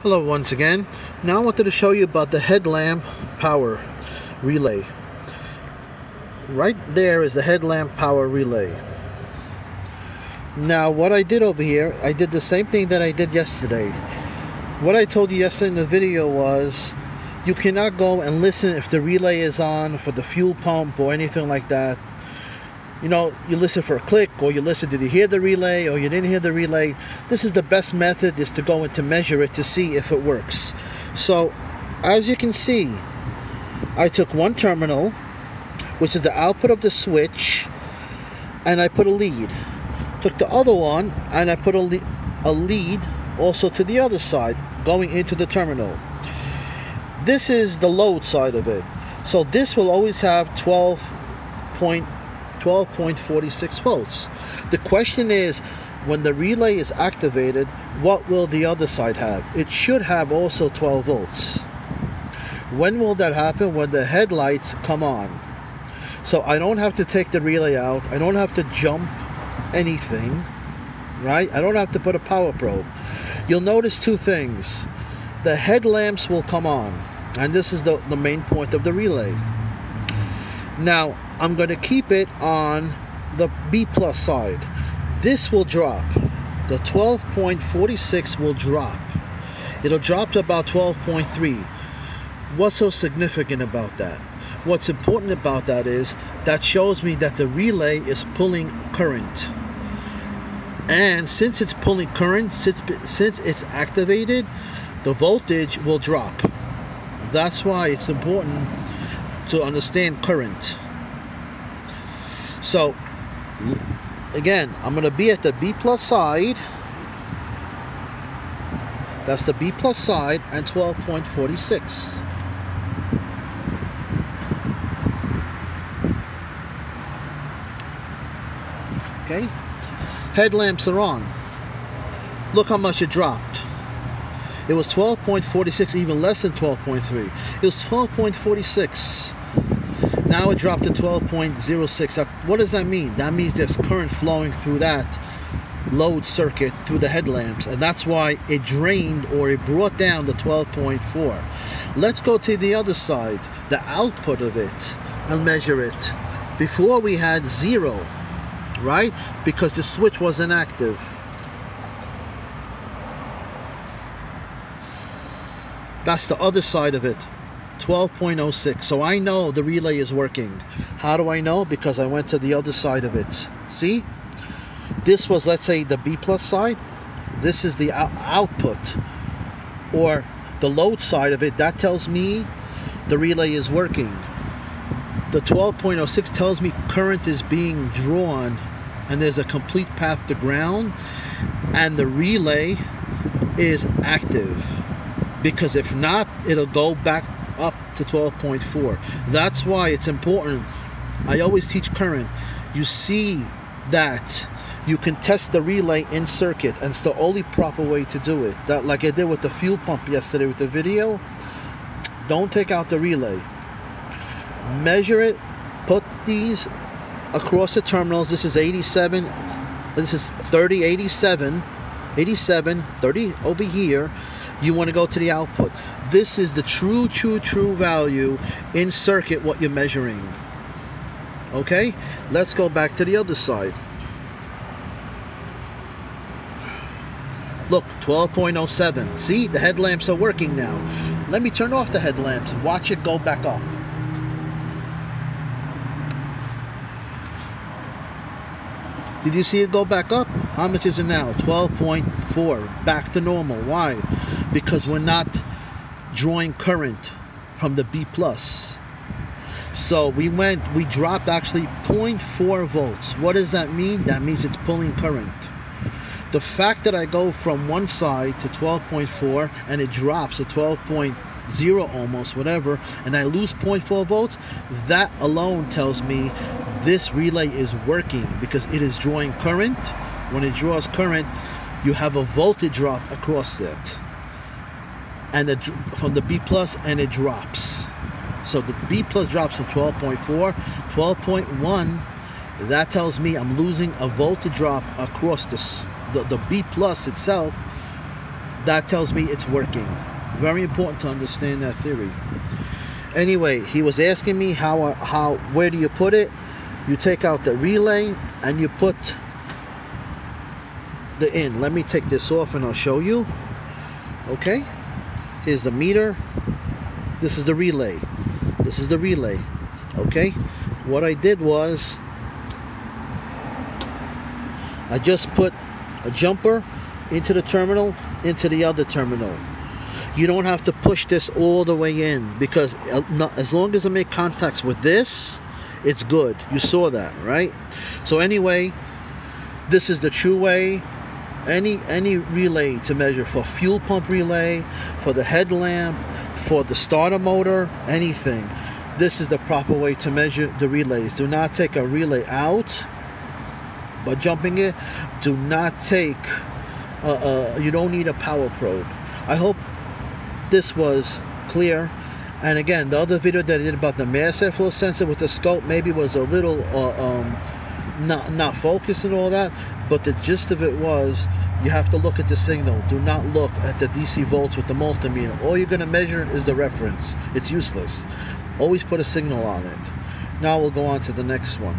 Hello once again. Now I wanted to show you about the headlamp power relay. Right there is the headlamp power relay. Now what I did over here, I did the same thing that I did yesterday. What I told you yesterday in the video was you cannot go and listen if the relay is on for the fuel pump or anything like that you know, you listen for a click or you listen, did you hear the relay or you didn't hear the relay? This is the best method is to go and to measure it to see if it works. So, as you can see, I took one terminal, which is the output of the switch, and I put a lead. Took the other one and I put a, le a lead also to the other side, going into the terminal. This is the load side of it. So this will always have 12 point 12.46 volts. The question is, when the relay is activated, what will the other side have? It should have also 12 volts. When will that happen? When the headlights come on. So I don't have to take the relay out. I don't have to jump anything, right? I don't have to put a power probe. You'll notice two things. The headlamps will come on, and this is the, the main point of the relay. Now, I'm going to keep it on the B plus side. This will drop. The 12.46 will drop. It'll drop to about 12.3. What's so significant about that? What's important about that is that shows me that the relay is pulling current. And since it's pulling current, since, since it's activated, the voltage will drop. That's why it's important to understand current. So, again, I'm going to be at the B plus side. That's the B plus side and 12.46. Okay. Headlamps are on. Look how much it dropped. It was 12.46, even less than 12.3. It was 12.46. Now it dropped to 12.06. What does that mean? That means there's current flowing through that load circuit through the headlamps and that's why it drained or it brought down the 12.4 let's go to the other side the output of it and measure it. Before we had zero right? Because the switch wasn't active. That's the other side of it 12.06 so I know the relay is working. How do I know? Because I went to the other side of it. See? This was let's say the B plus side. This is the output. Or the load side of it. That tells me the relay is working. The 12.06 tells me current is being drawn and there's a complete path to ground and the relay is active. Because if not it'll go back up to 12.4. That's why it's important. I always teach current. You see that you can test the relay in circuit and it's the only proper way to do it. That like I did with the fuel pump yesterday with the video. Don't take out the relay. Measure it. Put these across the terminals. This is 87. This is 30, 87. 87, 30 over here you want to go to the output. This is the true, true, true value in circuit what you're measuring. Okay, let's go back to the other side. Look, 12.07. See, the headlamps are working now. Let me turn off the headlamps. Watch it go back up. Did you see it go back up? How much is it now? 12.4. Back to normal. Why? Because we're not drawing current from the B plus. So we went, we dropped actually 0.4 volts. What does that mean? That means it's pulling current. The fact that I go from one side to 12.4 and it drops to 12.0 almost, whatever, and I lose 0.4 volts, that alone tells me this relay is working because it is drawing current. When it draws current, you have a voltage drop across it. And the, from the B plus and it drops. So the B plus drops to 12.4, 12.1. That tells me I'm losing a voltage drop across the, the, the B plus itself that tells me it's working. Very important to understand that theory. Anyway, he was asking me how uh, how where do you put it? You take out the relay and you put the in. Let me take this off and I'll show you. Okay. Here's the meter. This is the relay. This is the relay. Okay. What I did was I just put a jumper into the terminal, into the other terminal. You don't have to push this all the way in because uh, as long as I make contacts with this, it's good. You saw that, right? So anyway, this is the true way. Any any relay to measure for fuel pump relay, for the headlamp, for the starter motor, anything. This is the proper way to measure the relays. Do not take a relay out by jumping it. Do not take, uh, uh, you don't need a power probe. I hope this was clear. And again, the other video that I did about the mass airflow sensor with the scope maybe was a little uh, um, not not focused and all that. But the gist of it was you have to look at the signal. Do not look at the DC volts with the multimeter. All you're going to measure is the reference. It's useless. Always put a signal on it. Now we'll go on to the next one.